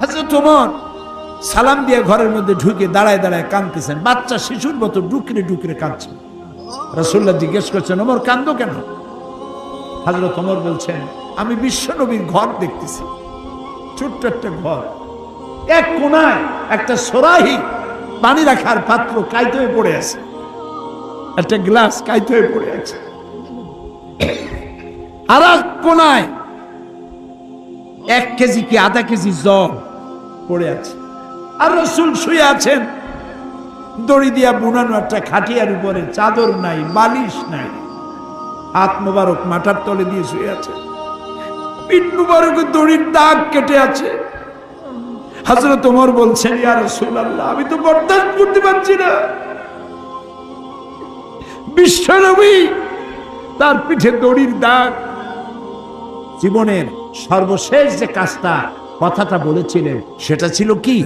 হাজরত তোমার সালাম দিয়ে ঘরের মধ্যে ঢুকে দাঁড়ায় দাঁড়ায় কাঁদতেছেন। বাচ্চা শিশুর মতো ডুকরে ডুকরে কাঁদছেন রসুল্লাহ জিজ্ঞেস করছেন, ওমর কান্দো কেন? হাজরত ওমর বলছেন, আমি বিশ্ব নবীর ঘর দেখতেছি। ছোট্ট একটা ঘর। এক কোনায় একটা সরাহি পানি রাখার পাত্র কাইতে হয়ে পড়ে আছে। একটা গ্লাস কাইতে হয়ে পড়ে আছে। আর এক কোনায় এক কেজি কি আধা কেজি জল পড়ে আছে। আর রসুল শুয়ে আছেন। দড়ি দিয়া বুনানো একটা খাটিয়ার উপরে, চাদর নাই, বালিশ নাই। হাত মোবারক মাথার তলে দিয়ে শুয়ে আছে। পিঠ দড়ির দাগ কেটে আছে। হাজরত বলছেন, ইয়া রাসূলুল্লাহ, আমি তো বরদাস্ত করতে পারছি না। বিশ্বনবী তার পিঠে দড়ির দাগ। জীবনের সর্বশেষ যে কাজটা কথাটা বলেছিলেন, সেটা ছিল কি?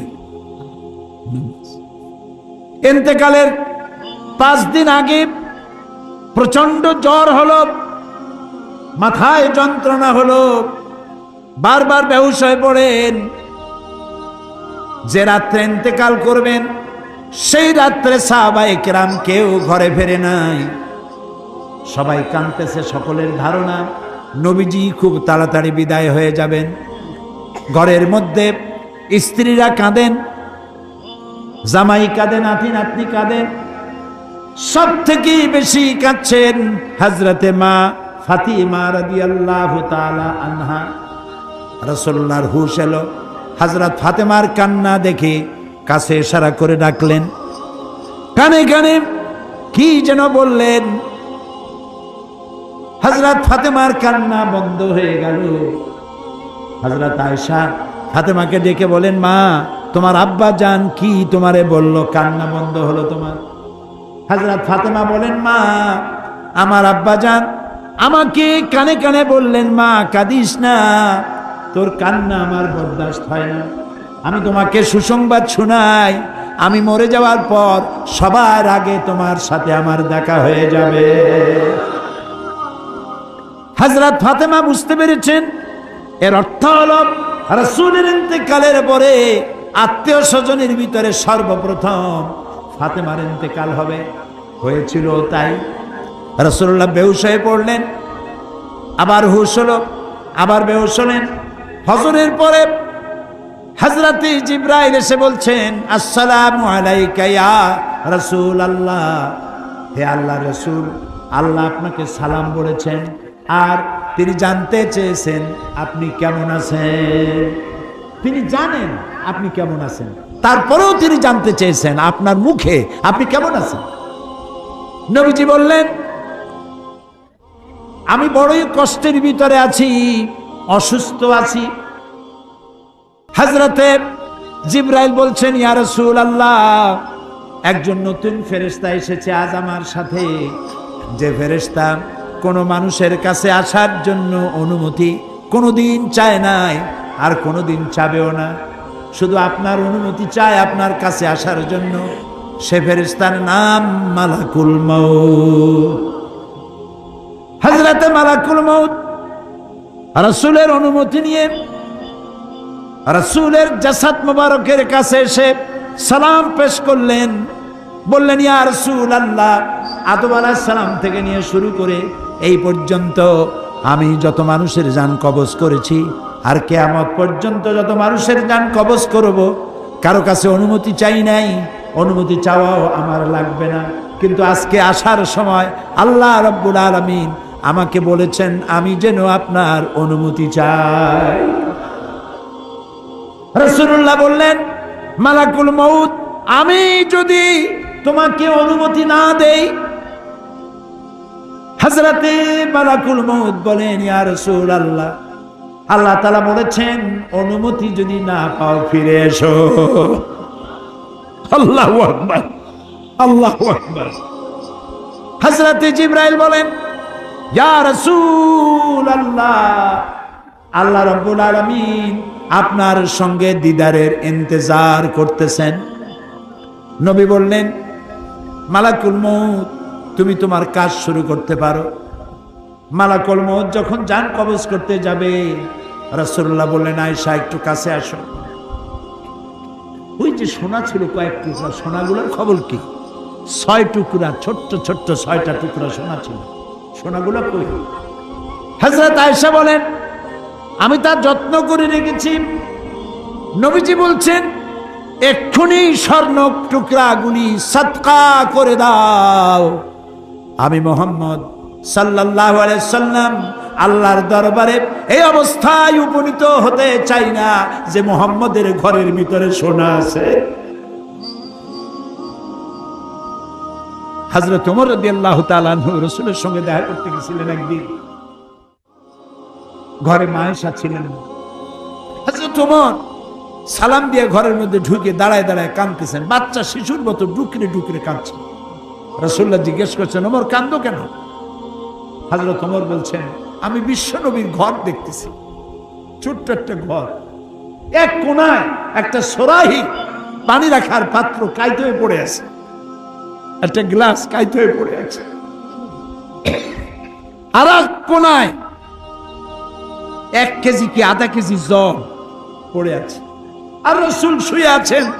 এতেকালের পাঁচ দিন আগে প্রচণ্ড জ্বর হলো, মাথায় যন্ত্রণা হলো, বারবার বেহুশ হয়ে পড়েন। যে রাত্রে ইন্তেকাল করবেন, সেই রাত্রে সাহাবায়ে কেরাম কেউ ঘরে ফেরে নাই। সবাই কাঁদতেছে সকলের ধারণা, নবীজি খুব তাড়াতাড়ি বিদায় হয়ে যাবেন। ঘরের মধ্যে স্ত্রীরা কাঁদেন, জামাই কাঁদে নাতি নাতনি কাঁদেন। সব থেকে বেশি কাঁদছেন হাজরতে মা ফাতিমা রাদিয়াল্লাহু তাআলা আনহা। রাসূলুল্লাহর হুশ এলো। হযরত ফাতেমার কান্না দেখে কাছে ইশারা করে ডাকলেন, কানে কানে কি যেন বললেন। হযরত ফাতেমার কান্না বন্ধ হয়ে গেল। হযরত আয়েশা ফাতেমাকে ডেকে বলেন, মা, তোমার আব্বা জান কি তোমারে বলল? কান্না বন্ধ হলো তোমার? হযরত ফাতেমা বলেন, মা, আমার আব্বা জান আমাকে কানে কানে বললেন, মা, কাঁদিস না, তোর কান্না আমার বরদাস্ত হয় না। আমি তোমাকে সুসংবাদ শোনাই, আমি মরে যাওয়ার পর সবার আগে তোমার সাথে আমার দেখা হয়ে যাবে। হজরত ফাতেমা বুঝতে পেরেছেন এর অর্থ হল, রসুলের ইন্তেকালের পরে আত্মীয় স্বজনের ভিতরে সর্বপ্রথম ফাতেমার ইন্তেকাল হবে। হয়েছিল তাই। রসুল্লাহ বেহুশ হয়ে পড়লেন, আবার হুশ হলো, আবার বেহুশ হলেন। হজরের পরে হজরত জিব্রাইল এসে বলছেন, আসসালামু আলাইকা ইয়া রাসূল আল্লাহ হে আল্লাহ রসুল, আল্লাহ আপনাকে সালাম বলেছেন। আর তিনি জানতে চেয়েছেন, আপনি কেমন আছেন? তিনি জানেন, আপনি কেমন আছেন? তারপরেও তিনি জানতে চেয়েছেন, আপনার মুখে আপনি কেমন আছেন? নবীজি বললেন, আমি বড়ই কষ্টের ভিতরে আছি, অসুস্থ আছি। হাজরাতে জিব্রাইল বলছেন, ইয়া রাসূল আল্লাহ একজন নতুন ফেরেশতা এসেছে আজ আমার সাথে। যে ফেরেশতা কোনো মানুষের কাছে আসার জন্য অনুমতি কোনো দিন চায় নাই, আর কোনোদিন চাবেও না। শুধু আপনার অনুমতি চায় আপনার কাছে আসার জন্য। সে ফেরেশতার নাম মালাকুল মউত। হজরতে মালাকুল মউত রাসূলের অনুমতি নিয়ে রাসূলের জাসাদ মুবারকের কাছে এসে সালাম পেশ করলেন। বললেন, ইয়া রাসূল আল্লাহ আদম আলাইহিস সালাম থেকে নিয়ে শুরু করে এই পর্যন্ত আমি যত মানুষের যান কবজ করেছি, আর কেয়ামত পর্যন্ত যত মানুষের যান কবজ করব, কারও কাছে অনুমতি চাই নাই, অনুমতি চাওয়াও আমার লাগবে না। কিন্তু আজকে আসার সময় আল্লাহ রব্বুল আলামিন আমাকে বলেছেন, আমি যেন আপনার অনুমতি চাই। রসুল্লাহ বললেন, মালাকুল মউত, আমি যদি তোমাকে অনুমতি না দেই হজরতে মালাকুল মউত বলেন, ইয়া রসুল আল্লাহ আল্লাহ তালা বলেছেন, অনুমতি যদি না পাও, ফিরে এসো। আল্লাহ আল্লাহ হজরতে জিব্রাইল বলেন, ইয়া রসুল আল্লাহ আল্লাহ রব্বুল আলমিন আপনার সঙ্গে দিদারের ইন্তজার করতেছেন। নবী বললেন, মালাকুল মৌত তুমি তোমার কাজ শুরু করতে পারো। মালাকুল মৌত যখন যান কবজ করতে যাবে রসুল্লাহ বললেন আয়সা একটু কাছে আসো। ওই যে সোনা ছিল কয়েক টুকরা, সোনাগুলোর খবর কি? ছয় টুকরা, ছোট্ট ছোট্ট ছয়টা টুকরা সোনা ছিল। সোনাগুলো কই? হজরত আয়সা বলেন, আমি তার যত্ন করে রেখেছি। নবীজি বলছেন, এক্ষুনি স্বর্ণ টুকরাগুলি সৎকা করে দাও। আমি মোহাম্মদ আলাইহি সাল্লাম আল্লাহর দরবারে এই অবস্থায় উপনীত হতে চাই না যে মোহাম্মদের ঘরের ভিতরে সোনা আছে। হজরত ওমর তাআলা আনহু রাসূলের সঙ্গে দেখা করতে গেছিলেন একদিন। ঘরে মায়েশা ছিলেন। হজরত ওমর সালাম দিয়ে ঘরের মধ্যে ঢুকে দাঁড়ায় দাঁড়ায় কাঁদতেছেন। বাচ্চা শিশুর মতো ডুকরে ডুকরে কাঁদছে। রসুল্লাহ জিজ্ঞেস করছেন, ওমর, কান্দো কেন? হাজরত ওমর বলছেন, আমি বিশ্বনবীর ঘর দেখতেছি। ছোট্ট একটা ঘর। এক কোনায় একটা সরাহি পানি রাখার পাত্র কাইত হয়ে পড়ে আছে। একটা গ্লাস কাইত হয়ে পড়ে আছে। আর এক কোনায় এক কেজি কি আধা কেজি জল পড়ে আছে। আর রসুল শুয়ে আছেন।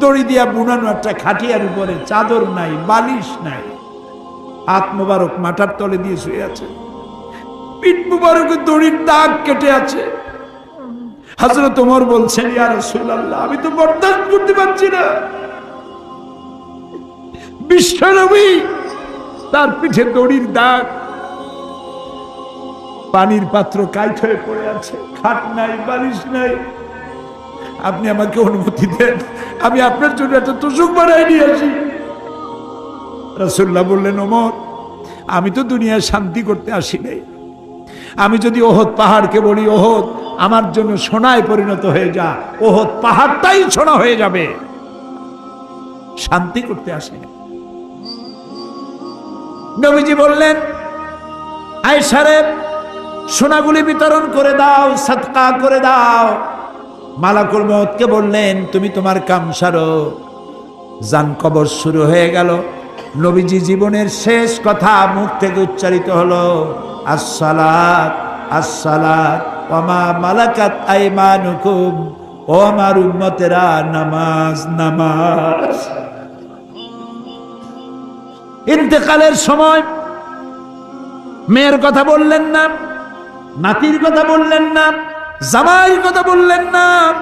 দড়ি দিয়া বুনানো একটা খাটিয়ার উপরে চাদর নাই, বালিশ নাই। হাত মোবারক মাথার তলে দিয়ে শুয়ে আছে। পিঠ মুবারকের দড়ির দাগ কেটে আছে। হাজরত বলছেন, ইয়া রাসূলুল্লাহ, আমি তো বরদাস্ত করতে পারছি না। বিশ্বনবী, তার পিঠে দড়ির দাগ। পানির পাত্র কাইট হয়ে পড়ে আছে, খাট নাই, বালিশ নাই। আপনি আমাকে অনুমতি দেন। আমি আপনার জন্য একটা তুসুক বানাই নিয়ে আসি রাসুল্লাহ বললেন, ওমর, আমি তো দুনিয়ায় শান্তি করতে আসি নাই। আমি যদি ওহদ পাহাড়কে বলি, ওহদ আমার জন্য সোনায় পরিণত হয়ে যা, ওহদ পাহাড়টাই সোনা হয়ে যাবে। শান্তি করতে আসি না নবীজি বললেন আয়সারে সোনাগুলি বিতরণ করে দাও সৎকা করে দাও। মালাকুল মতকে বললেন, তুমি তোমার কাম সারো। যান কবর শুরু হয়ে গেল। নবীজি জীবনের শেষ কথা মুখ থেকে উচ্চারিত হলো, আসসালাত আসসালাত, ওমা মালাকাত ও আমার উম্মতেরা, নামাজ নামাজ। ইন্তেকালের সময় মেয়ের কথা বললেন না, নাতির কথা বললেন না জামাইয়ের কথা বললেন না।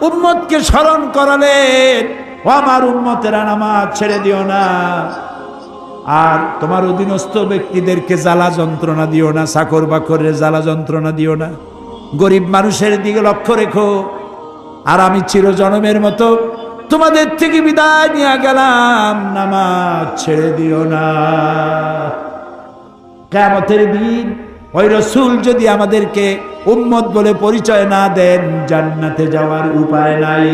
উম্মতকে স্মরণ করালেন। ও আমার উম্মতেরা, নামাজ ছেড়ে দিও না। আর তোমার অধীনস্থ ব্যক্তিদেরকে জ্বালা যন্ত্রণা দিও না চাকর বাকরের জ্বালা যন্ত্রণা দিও না। গরিব মানুষের দিকে লক্ষ্য রেখো। আর আমি চিরজনমের মতো তোমাদের থেকে বিদায় নিয়ে গেলাম। নামাজ ছেড়ে দিও না। কেমতের দিন ওই রসুল যদি আমাদেরকে উম্মত বলে পরিচয় না দেন জান্নাতে যাওয়ার উপায় নাই।